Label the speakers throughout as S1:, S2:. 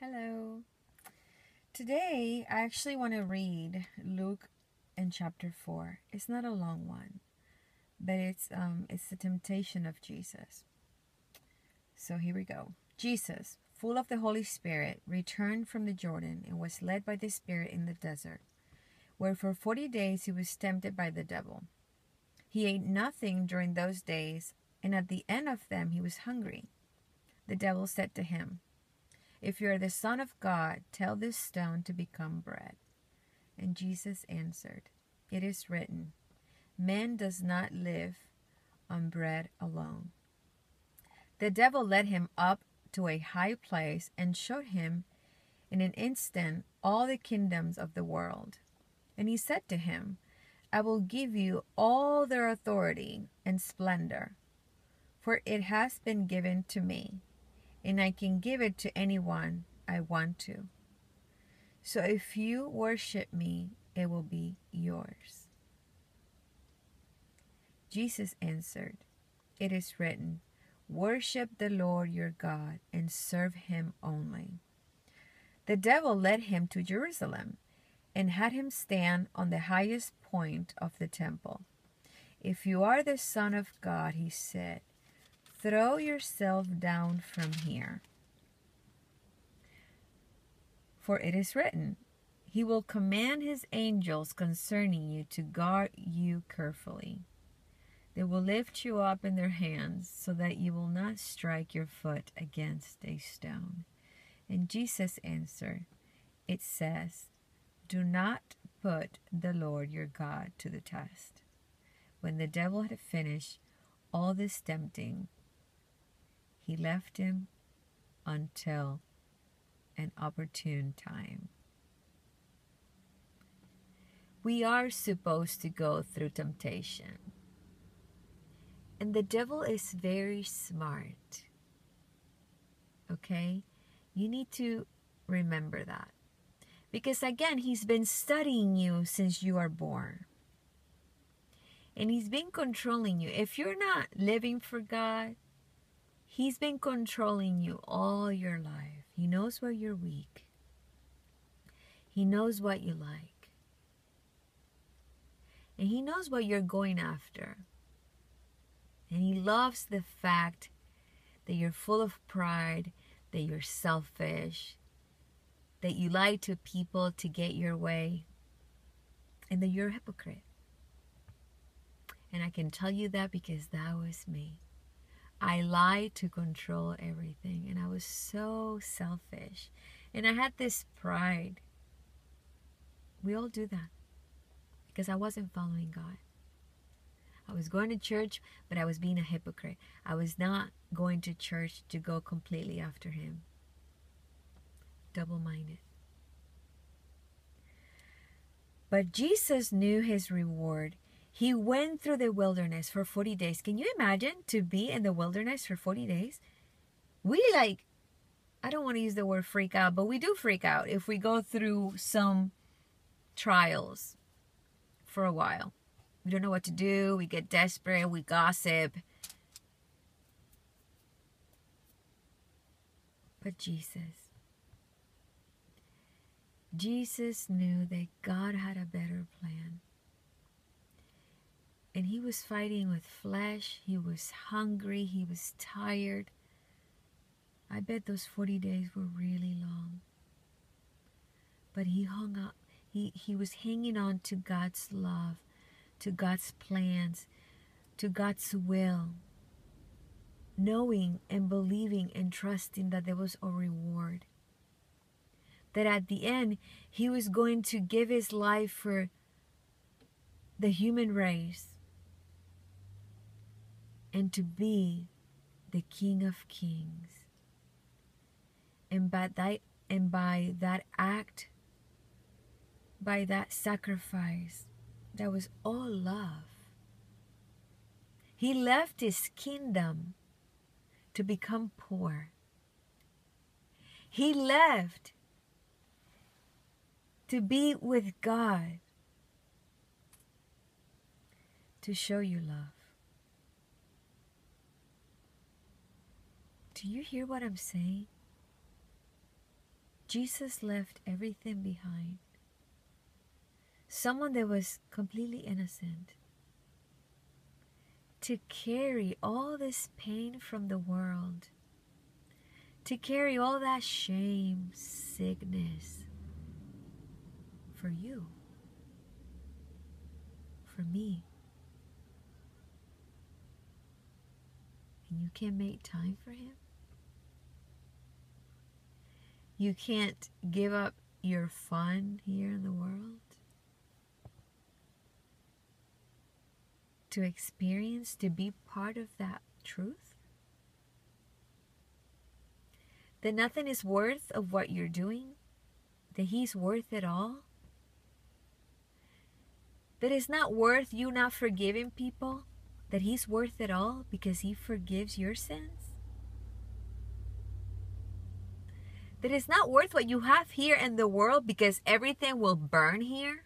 S1: Hello. Today, I actually want to read Luke in chapter 4. It's not a long one, but it's um it's the temptation of Jesus. So here we go. Jesus, full of the Holy Spirit, returned from the Jordan and was led by the Spirit in the desert, where for 40 days he was tempted by the devil. He ate nothing during those days, and at the end of them he was hungry. The devil said to him, If you are the Son of God, tell this stone to become bread. And Jesus answered, It is written, Man does not live on bread alone. The devil led him up to a high place and showed him in an instant all the kingdoms of the world. And he said to him, I will give you all their authority and splendor, for it has been given to me, and I can give it to anyone I want to. So if you worship me, it will be yours. Jesus answered, It is written, Worship the Lord your God and serve him only. The devil led him to Jerusalem and had him stand on the highest point of the temple. If you are the Son of God, he said, throw yourself down from here. For it is written, He will command His angels concerning you to guard you carefully. They will lift you up in their hands so that you will not strike your foot against a stone. And Jesus answered, It says, Do not put the Lord your God to the test. When the devil had finished all this tempting, he left him until an opportune time. We are supposed to go through temptation. And the devil is very smart. Okay? You need to remember that. Because again, he's been studying you since you are born. And he's been controlling you. If you're not living for God, he's been controlling you all your life. He knows where you're weak. He knows what you like. And he knows what you're going after. And he loves the fact that you're full of pride, that you're selfish, that you lie to people to get your way, and that you're a hypocrite. And I can tell you that because that was me. I lied to control everything, and I was so selfish. And I had this pride. We all do that because I wasn't following God. I was going to church, but I was being a hypocrite. I was not going to church to go completely after Him. Double minded. But Jesus knew His reward. He went through the wilderness for 40 days. Can you imagine to be in the wilderness for 40 days? We like, I don't want to use the word freak out, but we do freak out if we go through some trials for a while. We don't know what to do. We get desperate. We gossip. But Jesus, Jesus knew that God had a better plan. And he was fighting with flesh. He was hungry. He was tired. I bet those 40 days were really long. But he hung up. He, he was hanging on to God's love to God's plans, to God's will, knowing and believing and trusting that there was a reward. That at the end, He was going to give His life for the human race and to be the King of Kings. And by that, and by that act, by that sacrifice, that was all love. He left his kingdom to become poor. He left to be with God to show you love. Do you hear what I'm saying? Jesus left everything behind. Someone that was completely innocent. To carry all this pain from the world. To carry all that shame, sickness for you. For me. And you can't make time for him? You can't give up your fun here in the world to experience, to be part of that truth? That nothing is worth of what you're doing? That He's worth it all? That it's not worth you not forgiving people? That He's worth it all because He forgives your sins? That it's not worth what you have here in the world because everything will burn here?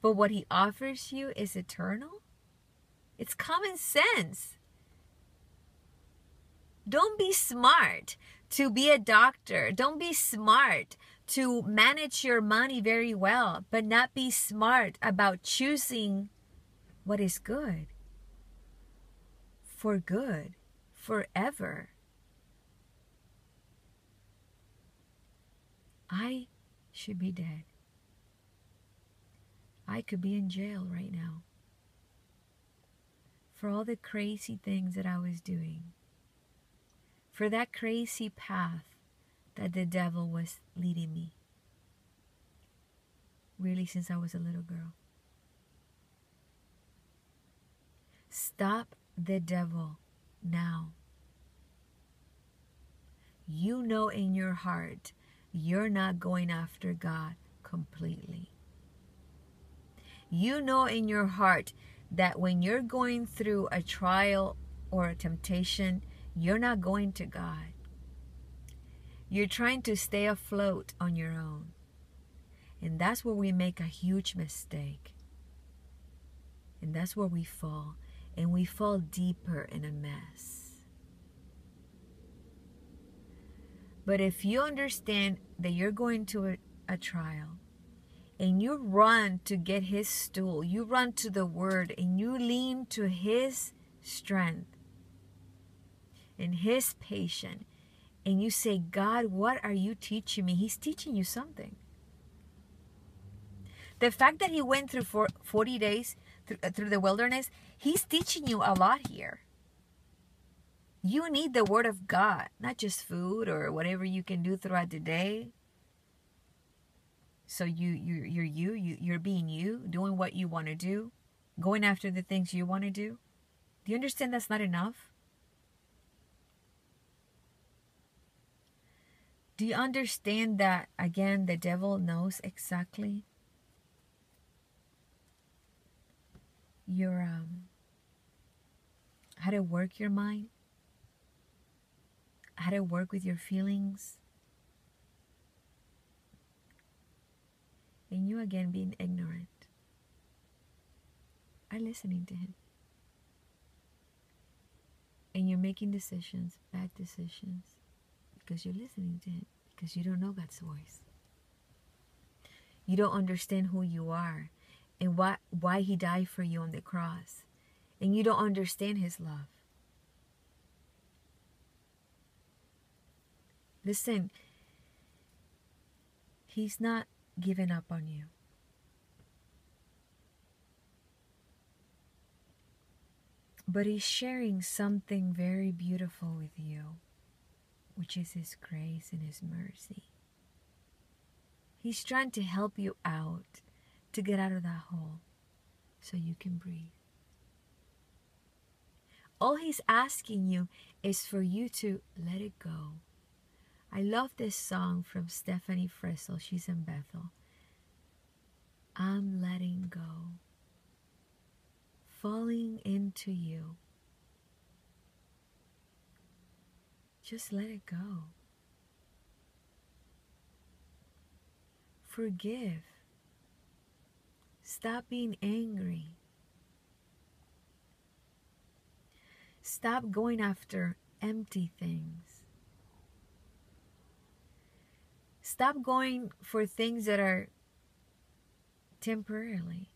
S1: But what he offers you is eternal? It's common sense. Don't be smart to be a doctor. Don't be smart to manage your money very well, but not be smart about choosing what is good for good forever. I should be dead. I could be in jail right now for all the crazy things that I was doing, for that crazy path that the devil was leading me, really, since I was a little girl. Stop the devil now. You know in your heart you're not going after God completely. You know in your heart that when you're going through a trial or a temptation, you're not going to God. You're trying to stay afloat on your own. And that's where we make a huge mistake. And that's where we fall. And we fall deeper in a mess. But if you understand that you're going to a, a trial and you run to get his stool, you run to the word and you lean to his strength and his patience, and you say, God, what are you teaching me? He's teaching you something. The fact that he went through 40 days uh, through the wilderness, he's teaching you a lot here. You need the Word of God, not just food or whatever you can do throughout the day. So you you you're you you you're being you, doing what you want to do, going after the things you want to do. Do you understand that's not enough? Do you understand that again the devil knows exactly your um how to work your mind? How to work with your feelings. And you again being ignorant are listening to him. And you're making decisions, bad decisions, because you're listening to him, because you don't know God's voice. You don't understand who you are and why, why he died for you on the cross. And you don't understand his love. Listen, He's not giving up on you. But He's sharing something very beautiful with you, which is His grace and His mercy. He's trying to help you out to get out of that hole so you can breathe. All He's asking you is for you to let it go I love this song from Steffany Frizzell. She's in Bethel. I'm letting go, falling into you. Just let it go. Forgive. Stop being angry. Stop going after empty things. Stop going for things that are temporarily.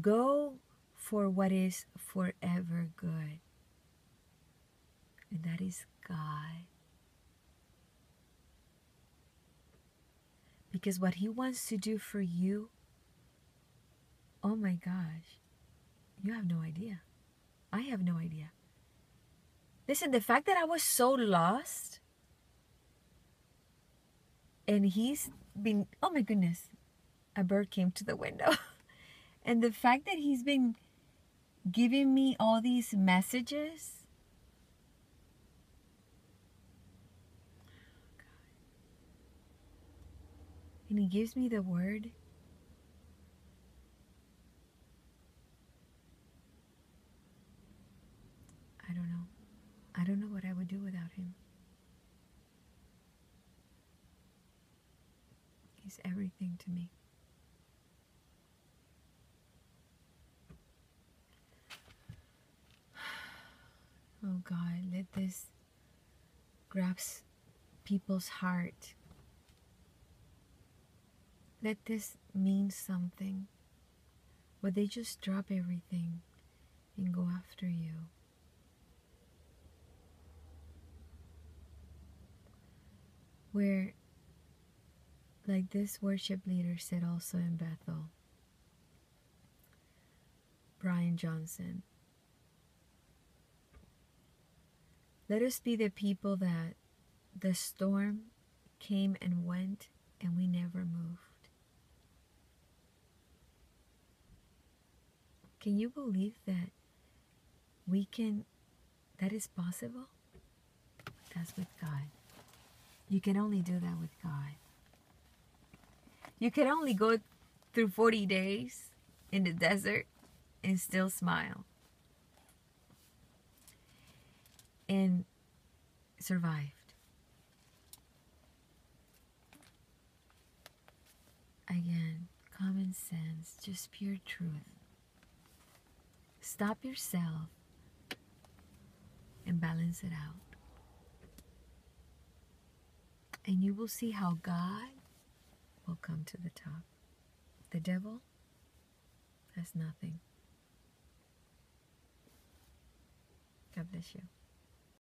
S1: Go for what is forever good. And that is God. Because what He wants to do for you, oh my gosh, you have no idea. I have no idea. Listen, the fact that I was so lost and he's been, oh my goodness, a bird came to the window. and the fact that he's been giving me all these messages. And he gives me the word. I don't know. I don't know what I would do without him. He's everything to me. Oh God, let this grasp people's heart. Let this mean something. Where they just drop everything and go after you. Where, like this worship leader said also in Bethel, Brian Johnson, Let us be the people that the storm came and went and we never moved. Can you believe that we can, that is possible? That's with God. You can only do that with God. You can only go through 40 days in the desert and still smile. and survived. Again, common sense, just pure truth. Stop yourself and balance it out. And you will see how God will come to the top. The devil has nothing. God bless you.